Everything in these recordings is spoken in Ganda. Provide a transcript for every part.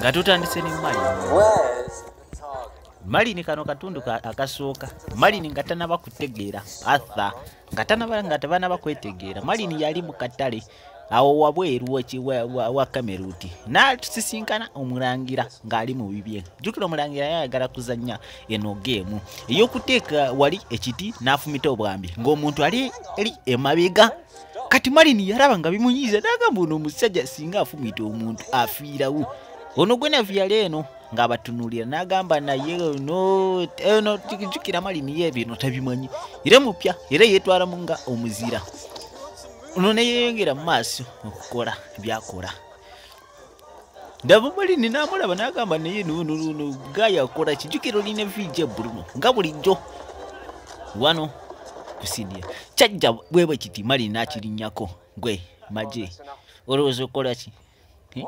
nga tutandise ne target? malini kano katundu ka- akasooka. Malini nga tanaba kutegeera. Arthur nga tanaba nga tebanaba kwetegeera malini yali mu katale. Awo wabweru wa- kameruti nasisinkana omulangira ng'ali mu bibye. Jjukira omulangira yayagala kuzannya eno geemu. Ey'okuteeka wali ekiti n'afumita obwambi. Ng'omuntu ali eri emabega. Kati malini yalaba nga bimunyiiza n'agamba ono omusajja singa afumita omuntu afiirawo ono gwe navyala eno ng'abatunuulira n'agamba naye no eno jjukira malini ye bino tabimanyi era mupya era yeetwalamu nga omuzira. Ono neyeyongera mu maaso okukola byakola. Ndaba malini n'amulaba n'agamba naye nonono gaya akola kijjukira olina viija bruno nga bulijjo. Wano kusinia kyajja bwebwe kiti malini n'akirinyako gwe maje olowooza okola ki? Eh?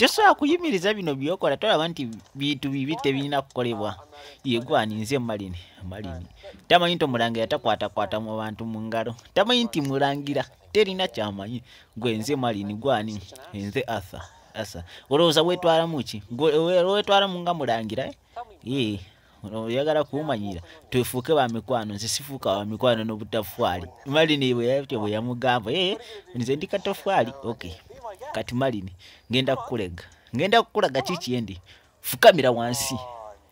Tosobola kuyimiriza bino byokola tolaba nti bintu bibi tebirina kukolebwa. Yegwani nze malini malini. Tamanyi nti omulangira takwatakwata mu bantu mu ngalo. Tamanyi nti mulangira terina kyamanyi. Gwe nze malini gwani? Nze arthur asa olowooza wetwalamu ki? Gwe- we- wetwalamu nga mulangira eh? ee oyagala kumanyira twefuuke bamikwano nze sifuuka bamikwano n'obutafwali malini bwe yamugamba ee nze ndi katafwali okay kati malini ngenda kukulega. Ngenda kukulaga kikyendi fukamira wansi.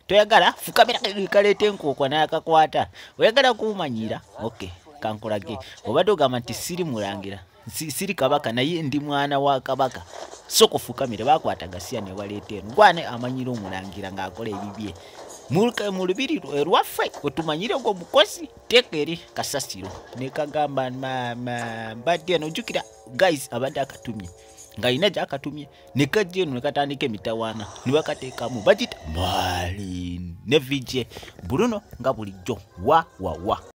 Toyagala fukamira kaleeta enkookwa nakakwata. Oyagala kumanyira? Okay kankulage. Obadde ogamba nti siri mulangira. Si- siri kabaka naye ndi mwana wa kabaka. So kufukamire bakwata gasiya ne baleeta eno. Gwane amanyire omulangira ng'akola ebibye. Mu- lubiri lwaffe wetumanyire gwe omukozi teeka eri kasasiro. Nekagamba ma- ma- mbadde eno ojjukira guys abadde akatumye ng'alina gyakatumye nekajja eno nekatandika emitawaana nebakateekamu bagita mali ne vije bruno nga bulijjo wa wa wa